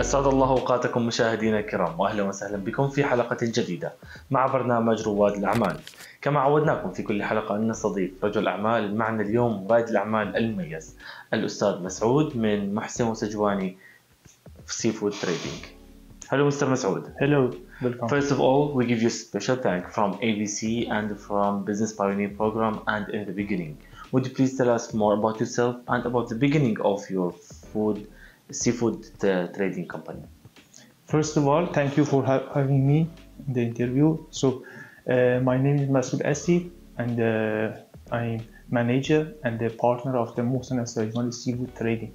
أسعد الله أوقاتكم مشاهدينا الكرام وأهلا وسهلا بكم في حلقة جديدة مع برنامج رواد الأعمال. كما عودناكم في كل حلقة أن نستضيف رجل أعمال معنا اليوم رائد الأعمال المميز الأستاذ مسعود من محسن وسجواني في سي فود تريدينج هلو مستر مسعود هلو First of all, we give you special thank from ABC and from Business Pioneer Program and in the beginning. Would you please tell us more about yourself and about the beginning of your food seafood trading company? First of all, thank you for ha- having me in the interview. So, uh, my name is Masoud Asif, and uh, I'm manager and the partner of the Mohsen Astajmani Seafood Trading.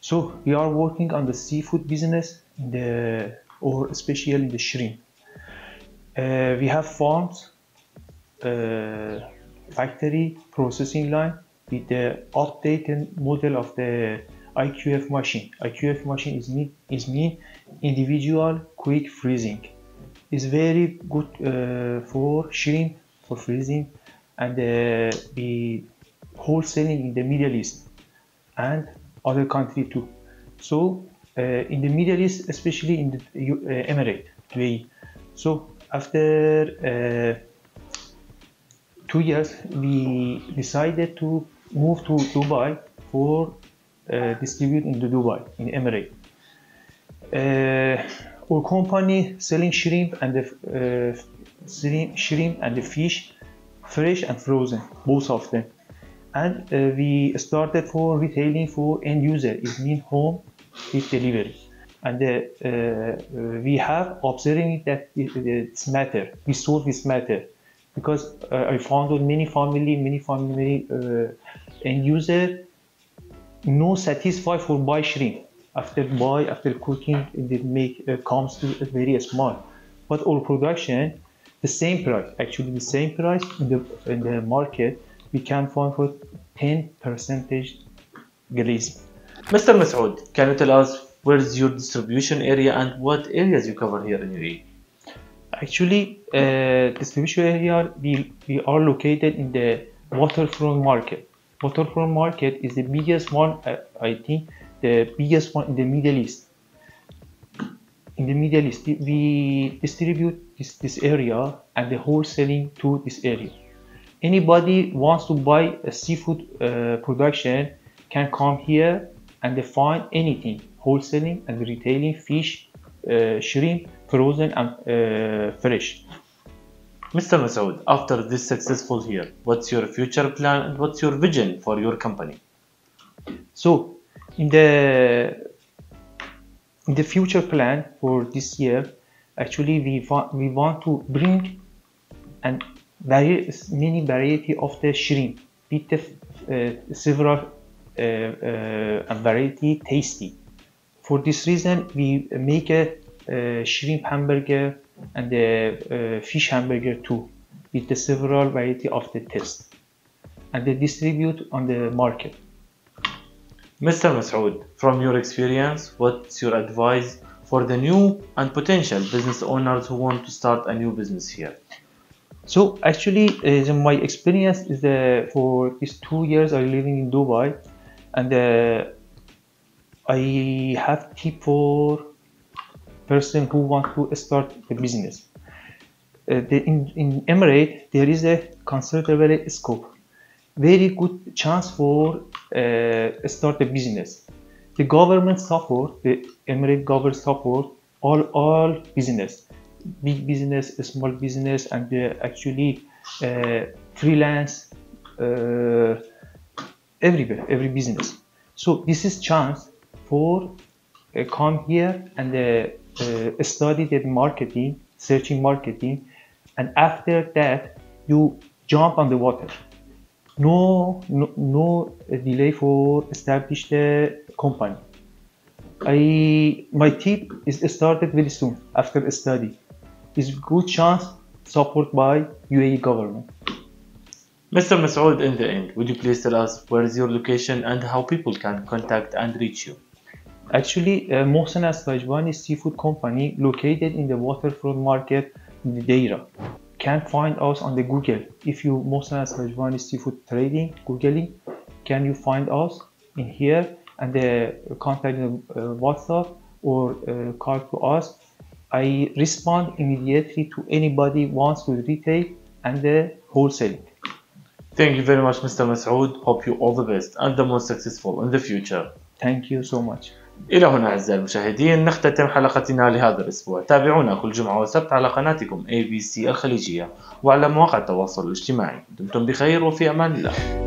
So, we are working on the seafood business in the or especially in the shrimp. Uh, we have farms, uh, factory, processing line with the updated model of the IQF machine. IQF machine is me is mean individual quick freezing. It's very good uh, for shrimp for freezing and uh, we wholesaling in the Middle East and other country too. So uh, in the Middle East, especially in the uh, Emirate, UAE. So after uh, two years, we decided to move to Dubai for distribute in the Dubai in Emirate. Uh, our company selling shrimp and the uh, shrimp, and the fish, fresh and frozen, both of them. And uh, we started for retailing for end user, it means home with delivery. And uh, uh, we have observing that it- it's matter. We solve this matter because uh, I found many family, many family uh, end user no satisfied for buy shrimp after buy after cooking it make uh, comes to a very small but all production the same price actually the same price in the in the market we can find for 10 percentage glazing Mr. Masoud, can you tell us where is your distribution area and what areas you cover here in UAE? actually uh, distribution area we, we are located in the waterfront market waterfront market is the biggest one uh, i think the biggest one in the middle east. In the middle east we distribute this, this area and the wholesaling to this area. Anybody wants to buy a seafood uh, production can come here and they find anything wholesaling and retailing fish uh, shrimp frozen and uh, fresh Mr. Masoud, after this successful year, what's your future plan and what's your vision for your company? so in the in the future plan for this year actually we want we want to bring and vari- many variety of the shrimp with the uh, several uh, uh, variety tasty for this reason we make a uh, shrimp hamburger and the uh, fish hamburger too with the several variety of the taste and they distribute on the market Mr. Masoud, from your experience, what's your advice for the new and potential business owners who want to start a new business here? So actually, uh, my experience is that for these two years I'm living in Dubai, and uh, I have tip for person who want to start the business. Uh, the, in, in Emirate there is a considerable scope, very good chance for uh, start a business. The government support, the Emirate government support all all business big business, small business, and uh, actually uh, freelance uh, everywhere, every business. So this is chance for uh, come here and uh, uh, study the marketing, searching marketing, and after that you jump on the water. No, no, no delay for establish the company. I my tip is started very soon after study. Is good chance support by UAE government. Mr. Masoud, in the end, would you please tell us where is your location and how people can contact and reach you? Actually, uh, Mohsen Astajwani Seafood Company located in the waterfront market in Deira. Can find us on the Google. If you Mohsen Astajwani Seafood Trading, Googling, can you find us in here and the contact uh, WhatsApp or uh, call to us, I respond immediately to anybody wants to retail and the wholesaling. Thank you very much Mr. Masoud. Hope you all the best and the most successful in the future. Thank you so much. إلى هنا أعزائي المشاهدين نختتم حلقتنا لهذا الأسبوع. تابعونا كل جمعة وسبت على قناتكم ABC الخليجية وعلى مواقع التواصل الاجتماعي. دمتم بخير وفي أمان الله.